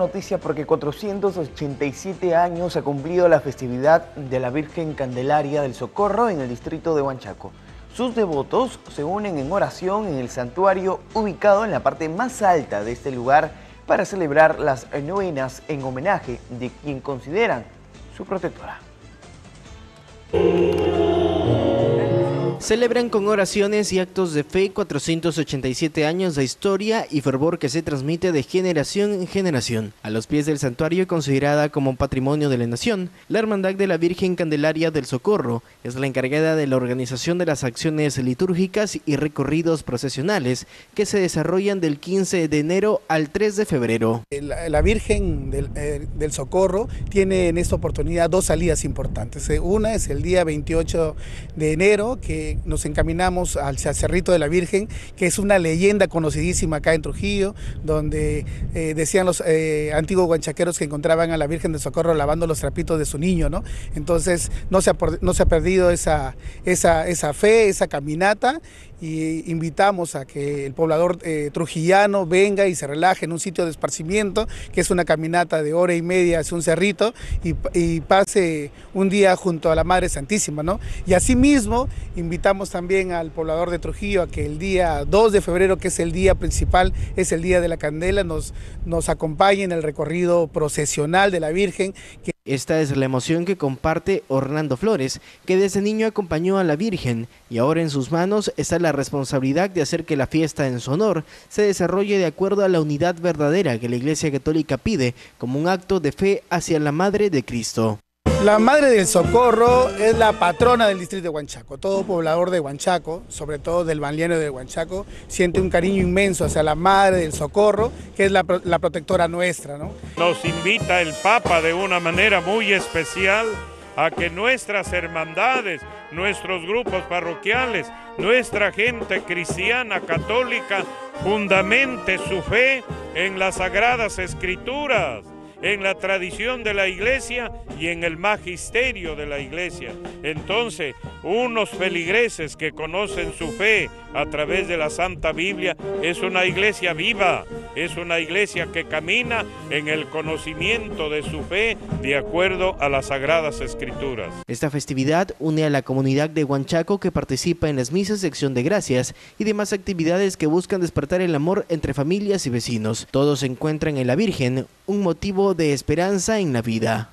Noticia porque 487 años ha cumplido la festividad de la Virgen Candelaria del Socorro en el distrito de Huanchaco. Sus devotos se unen en oración en el santuario ubicado en la parte más alta de este lugar para celebrar las novenas en homenaje de quien consideran su protectora. Celebran con oraciones y actos de fe 487 años de historia y fervor que se transmite de generación en generación. A los pies del santuario, considerada como patrimonio de la nación, la Hermandad de la Virgen Candelaria del Socorro es la encargada de la organización de las acciones litúrgicas y recorridos procesionales que se desarrollan del 15 de enero al 3 de febrero. La, Virgen del, eh, del Socorro tiene en esta oportunidad dos salidas importantes. Una es el día 28 de enero, que nos encaminamos al Cerrito de la Virgen, que es una leyenda conocidísima acá en Trujillo, donde eh, decían los eh, antiguos guanchaqueros que encontraban a la Virgen de Socorro lavando los trapitos de su niño, ¿no? Entonces no se ha, no se ha perdido esa, esa, esa fe, esa caminata y invitamos a que el poblador eh, trujillano venga y se relaje en un sitio de esparcimiento, que es una caminata de hora y media hacia un cerrito y, pase un día junto a la Madre Santísima, ¿no? Y asimismo invitamos también al poblador de Trujillo a que el día 2 de febrero, que es el día principal, es el día de la candela, nos, nos acompañe en el recorrido procesional de la Virgen. Esta es la emoción que comparte Orlando Flores, que desde niño acompañó a la Virgen y ahora en sus manos está la responsabilidad de hacer que la fiesta en su honor se desarrolle de acuerdo a la unidad verdadera que la Iglesia Católica pide como un acto de fe hacia la Madre de Cristo. La Madre del Socorro es la patrona del distrito de Huanchaco. Todo poblador de Huanchaco, sobre todo del balneario de Huanchaco, siente un cariño inmenso hacia la Madre del Socorro, que es la, protectora nuestra. ¿no? Nos invita el Papa de una manera muy especial a que nuestras hermandades, nuestros grupos parroquiales, nuestra gente cristiana católica fundamente su fe en las sagradas escrituras en la tradición de la iglesia y en el magisterio de la iglesia. Entonces, unos feligreses que conocen su fe a través de la Santa Biblia es una iglesia viva, es una iglesia que camina en el conocimiento de su fe de acuerdo a las sagradas escrituras. Esta festividad une a la comunidad de Huanchaco que participa en las misas de acción de gracias y demás actividades que buscan despertar el amor entre familias y vecinos. Todos se encuentran en la Virgen, un motivo de esperanza en la vida.